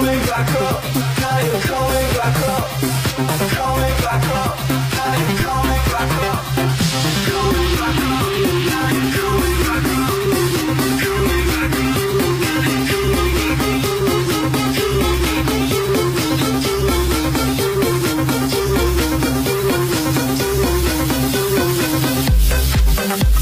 coming back up. Now you're coming back up. Coming back up. Now you're coming back up. Coming back up. Now you're coming back up. Coming back up. You.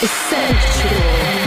Essential.